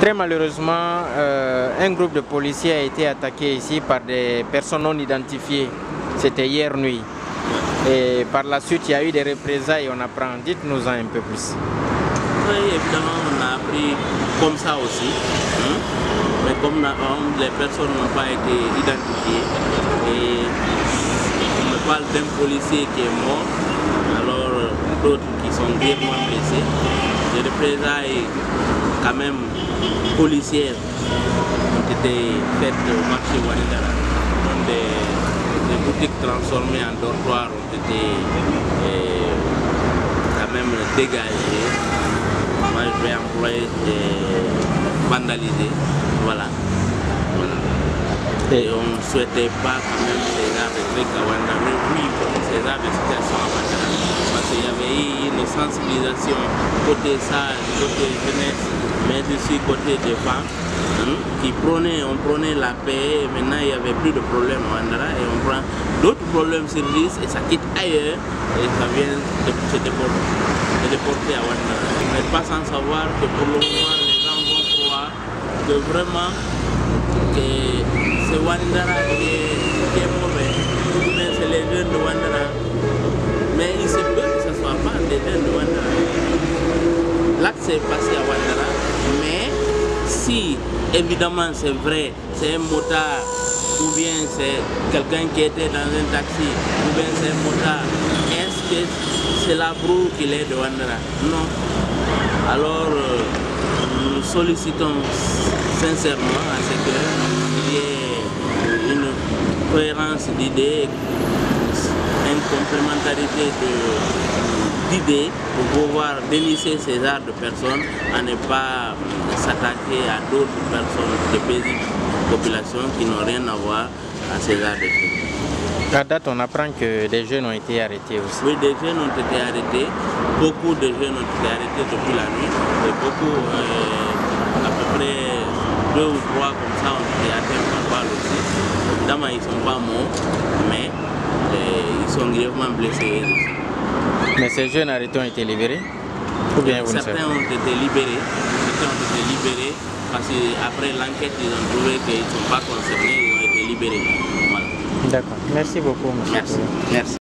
Très malheureusement, euh, un groupe de policiers a été attaqué ici par des personnes non identifiées. C'était hier nuit. Et par la suite, il y a eu des représailles, on apprend. Dites-nous en un peu plus. Oui, évidemment, on a appris comme ça aussi. hein. Mais comme les personnes n'ont pas été identifiées, et on me parle d'un policier qui est mort, alors d'autres qui sont grièvement blessés. Les représailles, quand même, policières ont été faites au marché Wanidara. Donc des, des boutiques transformées en dortoirs ont été euh, quand même dégagées. Moi, je vais employer des vandalisés. Voilà. Et on ne souhaitait pas quand même ces genres de trucs à Wanda, mais oui, ces genres de situations eu une sensibilisation côté ça, côté jeunesse, mais aussi côté des femmes, hein, qui prenaient, on prenait la paix, et maintenant il n'y avait plus de problème à Wandara, et on prend d'autres problèmes surgissent et ça quitte ailleurs, et ça vient de se déporter, déporter à Wandara. On n'est pas sans savoir que pour le moment, les gens vont croire que vraiment que c'est Wandara qui est, mauvais, bien c'est les jeunes de Wandara. Passé à Wandara, mais si évidemment c'est vrai, c'est un motard, ou bien c'est quelqu'un qui était dans un taxi, ou bien c'est un motard, est-ce que c'est la broue qu'il est de Wandara Non. Alors, euh, nous sollicitons sincèrement à ce qu'il y ait une cohérence d'idées, une complémentarité de- d'idées pour pouvoir délisser ces arts de personnes à ne pas s'attaquer à d'autres personnes de paisibles populations qui n'ont rien à voir à ces arts de trucs. À date, on apprend que des jeunes ont été arrêtés aussi. Oui, des jeunes ont été arrêtés. Beaucoup de jeunes ont été arrêtés depuis la nuit. Et beaucoup, euh, à peu près deux ou trois comme ça, ont été atteints par balle aussi. Évidemment, ils ne sont pas morts, mais euh, ils sont grièvement blessés. aussi. Mais ces jeunes arrêtés ont été libérés Ou bien vous Certains ont été libérés. Certains ont été libérés parce qu'après l'enquête, ils ont trouvé qu'ils ne sont pas concernés, ils ont été libérés. Voilà. D'accord. Merci beaucoup, monsieur. Merci. Merci.